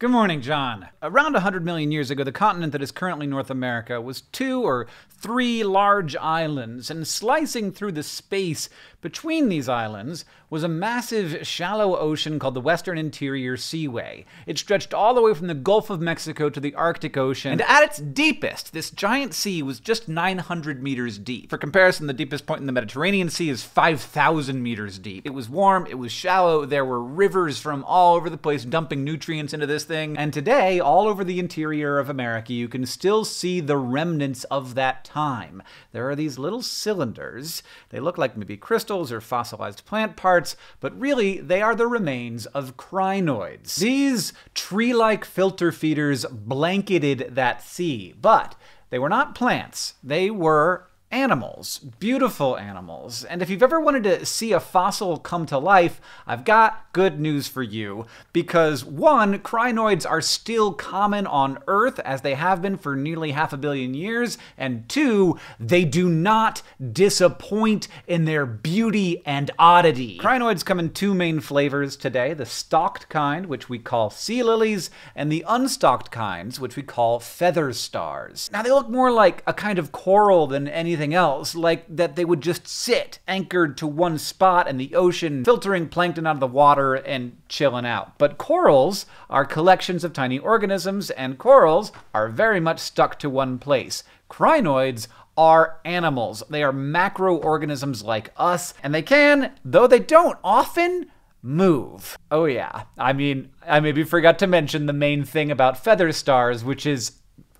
Good morning, John. Around 100 million years ago, the continent that is currently North America was two or three large islands, and slicing through the space between these islands was a massive, shallow ocean called the Western Interior Seaway. It stretched all the way from the Gulf of Mexico to the Arctic Ocean, and at its deepest, this giant sea was just 900 meters deep. For comparison, the deepest point in the Mediterranean Sea is 5,000 meters deep. It was warm, it was shallow, there were rivers from all over the place dumping nutrients into this thing, and today, all over the interior of America, you can still see the remnants of that time. There are these little cylinders. They look like maybe crystals or fossilized plant parts, but really they are the remains of crinoids. These tree like filter feeders blanketed that sea, but they were not plants, they were animals, beautiful animals. And if you've ever wanted to see a fossil come to life, I've got good news for you. Because one, crinoids are still common on Earth as they have been for nearly half a billion years. And two, they do not disappoint in their beauty and oddity. Crinoids come in two main flavors today the stalked kind, which we call sea lilies, and the unstalked kinds, which we call feather stars. Now, they look more like a kind of coral than anything anything else, like that they would just sit anchored to one spot in the ocean, filtering plankton out of the water and chilling out. But corals are collections of tiny organisms, and corals are very much stuck to one place. Crinoids are animals. They are macroorganisms like us, and they can, though they don't often, move. Oh, yeah. I mean, I maybe forgot to mention the main thing about feather stars, which is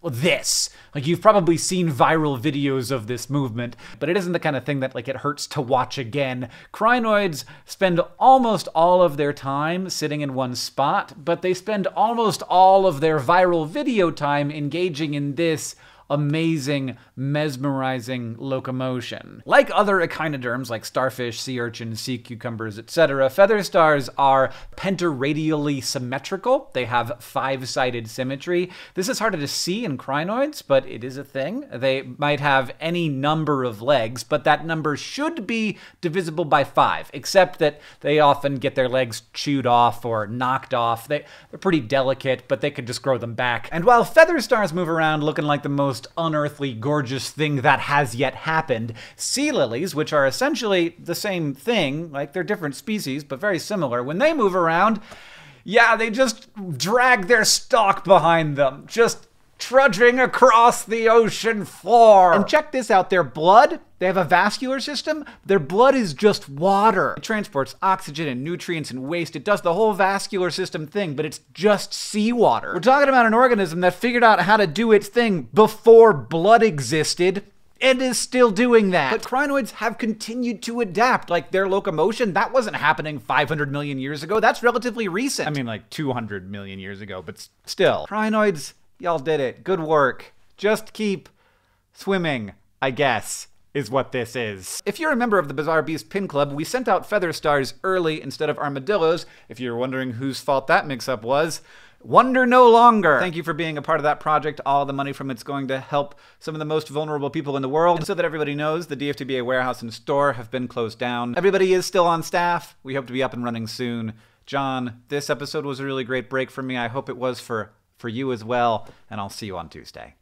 this. Like you've probably seen viral videos of this movement, but it isn't the kind of thing that like it hurts to watch again. Crinoids spend almost all of their time sitting in one spot, but they spend almost all of their viral video time engaging in this amazing, mesmerizing locomotion. Like other echinoderms like starfish, sea urchins, sea cucumbers, etc., feather stars are pentaradially symmetrical. They have five-sided symmetry. This is harder to see in crinoids, but it is a thing. They might have any number of legs, but that number should be divisible by five, except that they often get their legs chewed off or knocked off. They, they're pretty delicate, but they could just grow them back. And while feather stars move around looking like the most most unearthly, gorgeous thing that has yet happened. Sea lilies, which are essentially the same thing, like they're different species, but very similar, when they move around, yeah, they just drag their stalk behind them. Just trudging across the ocean floor. And check this out their blood, they have a vascular system. Their blood is just water. It transports oxygen and nutrients and waste. It does the whole vascular system thing, but it's just seawater. We're talking about an organism that figured out how to do its thing before blood existed and is still doing that. But crinoids have continued to adapt. Like their locomotion, that wasn't happening 500 million years ago. That's relatively recent. I mean, like 200 million years ago, but still. Crinoids Y'all did it. Good work. Just keep swimming, I guess is what this is. If you're a member of the Bizarre Beast Pin Club, we sent out feather stars early instead of armadillos. If you're wondering whose fault that mix-up was, wonder no longer. Thank you for being a part of that project. All the money from it's going to help some of the most vulnerable people in the world. And so that everybody knows, the DFTBA warehouse and store have been closed down. Everybody is still on staff. We hope to be up and running soon. John, this episode was a really great break for me. I hope it was for for you as well, and I'll see you on Tuesday.